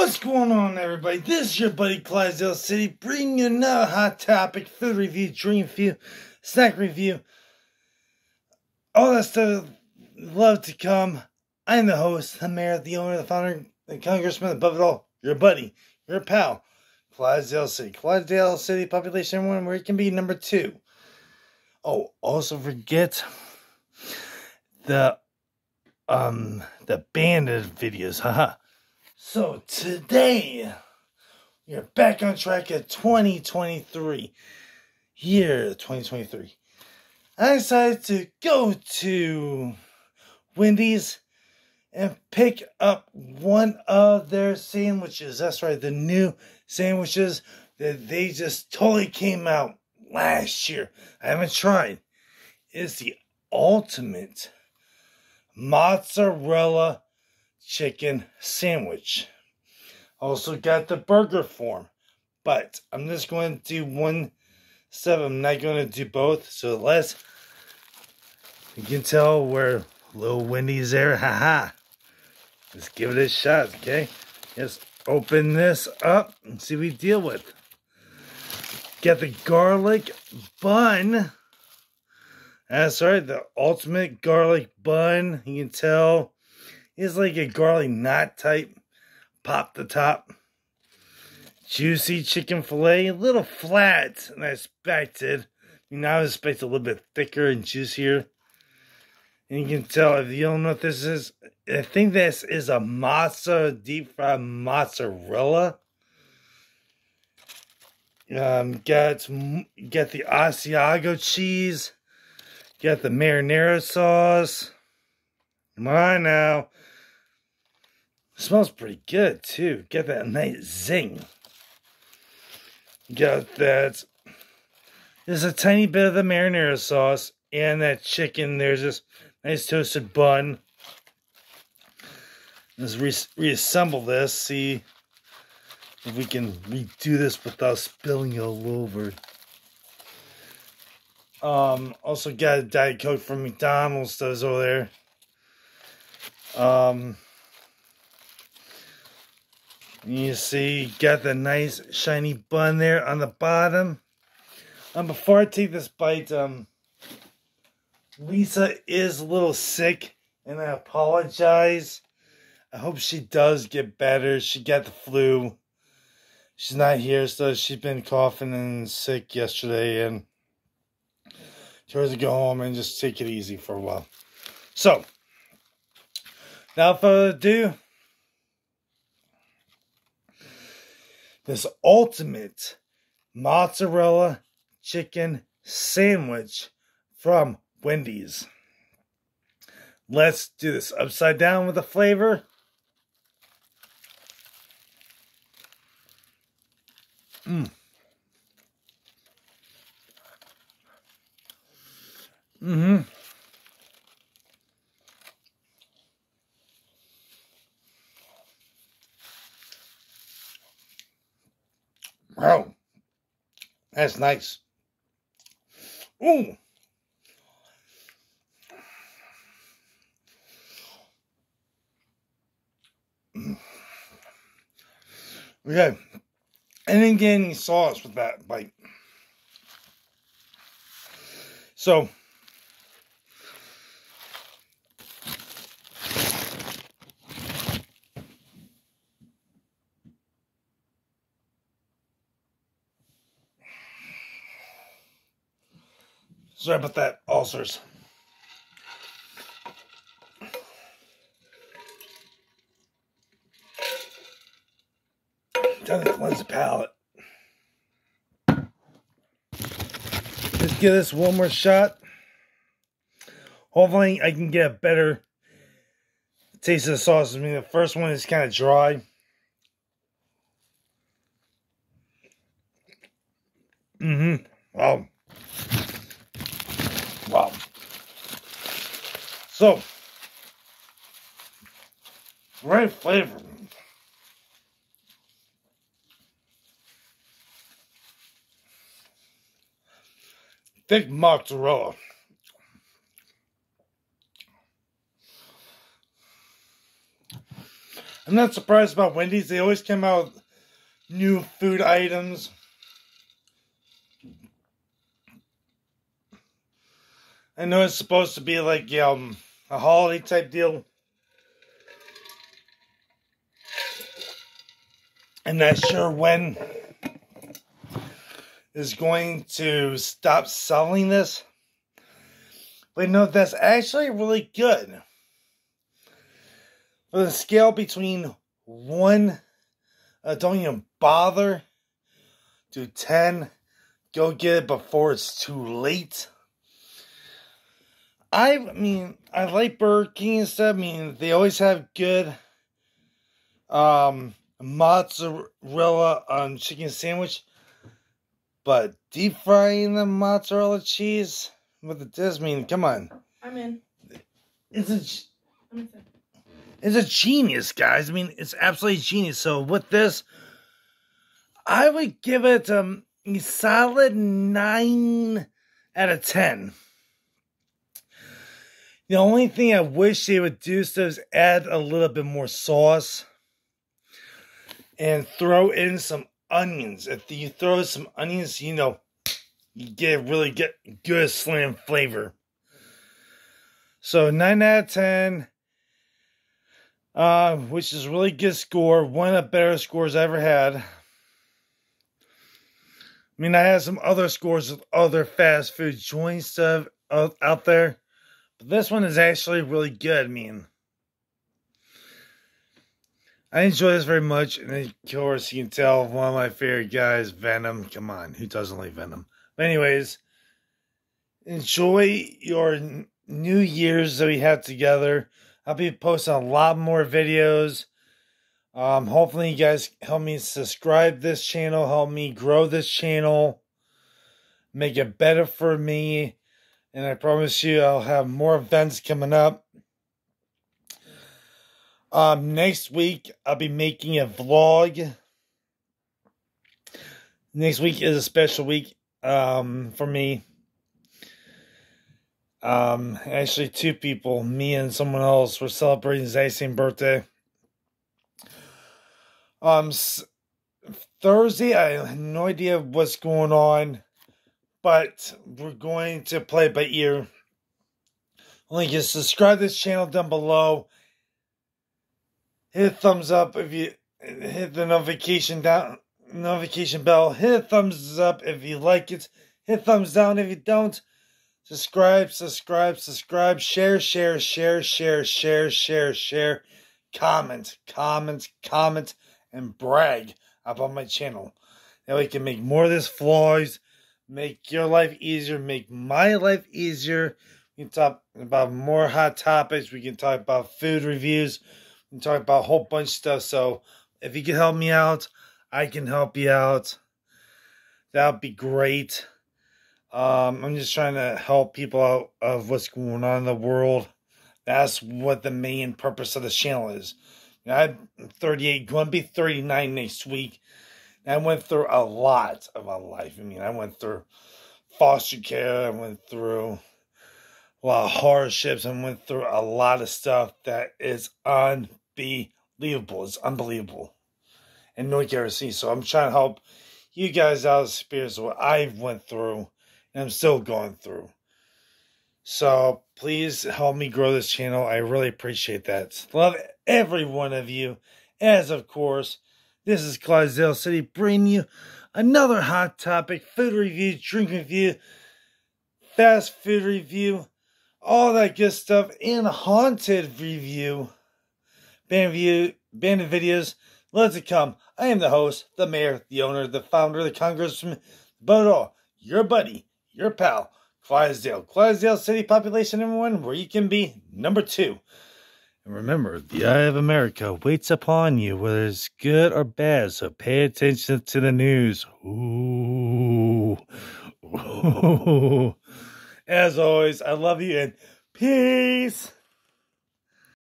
What's going on, everybody? This is your buddy Clydesdale City, bringing you another hot topic, food review, dream review, snack review, all that stuff. Love to come. I'm the host, the mayor, the owner, the founder, the congressman, above it all, your buddy, your pal, Clydesdale City. Clydesdale City population one, where it can be number two. Oh, also forget the um the banded videos, haha. So today we are back on track at 2023. Year 2023. I decided to go to Wendy's and pick up one of their sandwiches. That's right, the new sandwiches that they just totally came out last year. I haven't tried. It's the ultimate mozzarella chicken sandwich. Also got the burger form, but I'm just going to do one step. I'm not going to do both. So let's, you can tell where little Wendy's there. Haha. Let's give it a shot, okay? Just open this up and see what we deal with. Got the garlic bun. That's right, the ultimate garlic bun. You can tell it's like a garlic knot type. Pop the top. Juicy chicken filet, a little flat than I expected. You know, I was expecting a little bit thicker and juicier. And you can tell if you don't know what this is, I think this is a mozzarella, deep fried mozzarella. Um, got get the Asiago cheese, got the marinara sauce. Come on now. Smells pretty good too. Get that nice zing. Got that. There's a tiny bit of the marinara sauce and that chicken. There's this nice toasted bun. Let's re reassemble this. See if we can redo this without spilling it all over. Um, also got a Diet Coke from McDonald's that's over there. Um, you see, got the nice shiny bun there on the bottom. Um, before I take this bite, um, Lisa is a little sick, and I apologize. I hope she does get better. She got the flu. She's not here, so she's been coughing and sick yesterday, and she has to go home and just take it easy for a while. So, without further ado, this ultimate mozzarella chicken sandwich from Wendy's. Let's do this upside down with the flavor. Mm. Mm-hmm. Oh, that's nice. Ooh. Okay. I didn't get any sauce with that bite. So, Sorry about that, ulcers. Trying to cleanse the palate. Let's give this one more shot. Hopefully, I can get a better taste of the sauce. I mean, the first one is kind of dry. Mm-hmm. So, great flavor. Thick mozzarella. I'm not surprised about Wendy's. They always come out with new food items. I know it's supposed to be like um, a holiday type deal. I'm not sure when is going to stop selling this. But no, that's actually really good. For the scale between one, uh, don't even bother, to 10, go get it before it's too late. I mean, I like Burger King and stuff. I mean, they always have good um, mozzarella on chicken sandwich. But deep frying the mozzarella cheese with the this, I mean, come on. I'm in. It's a it's a genius, guys. I mean, it's absolutely genius. So with this, I would give it um, a solid nine out of ten. The only thing I wish they would do so is add a little bit more sauce and throw in some onions. If you throw some onions, you know, you get really get good slam flavor. So nine out of ten, uh, which is really good score. One of the better scores I ever had. I mean, I had some other scores with other fast food joints out there, this one is actually really good. I mean, I enjoy this very much, and of course, you can tell one of my favorite guys, Venom. Come on, who doesn't like Venom? But anyways, enjoy your New Year's that we have together. I'll be posting a lot more videos. Um, hopefully, you guys help me subscribe this channel, help me grow this channel, make it better for me, and I promise you, I'll have more events coming up. Um, next week, I'll be making a vlog. Next week is a special week um, for me. Um, actually, two people, me and someone else, were celebrating Zay's same birthday. Um, Thursday, I have no idea what's going on, but we're going to play by ear. Link just subscribe this channel down below hit thumbs up if you hit the notification down notification bell. Hit thumbs up if you like it. Hit thumbs down if you don't. Subscribe, subscribe, subscribe, share, share, share, share, share, share, share, comment, comment, comment, and brag about my channel. That we can make more of this vlogs, make your life easier, make my life easier. We can talk about more hot topics. We can talk about food reviews We can talk about a whole bunch of stuff. So if you can help me out, I can help you out. That would be great. Um, I'm just trying to help people out of what's going on in the world. That's what the main purpose of the channel is. I'm 38, going to be 39 next week. I went through a lot of my life. I mean, I went through foster care. I went through a lot of hardships. I went through a lot of stuff that is unbelievable. It's unbelievable. And no guarantee. So I'm trying to help you guys out of spirits what I went through and I'm still going through. So please help me grow this channel. I really appreciate that. Love every one of you. As of course, this is Clydesdale City bringing you another hot topic, food review, drink review, fast food review, all that good stuff, and haunted review band, view, band of videos. Let it come. I am the host, the mayor, the owner, the founder, the congressman, but all, your buddy, your pal, Clydesdale. Clydesdale City population number one, where you can be number two. And remember, the eye of America waits upon you, whether it's good or bad, so pay attention to the news. Ooh. Ooh. As always, I love you and peace.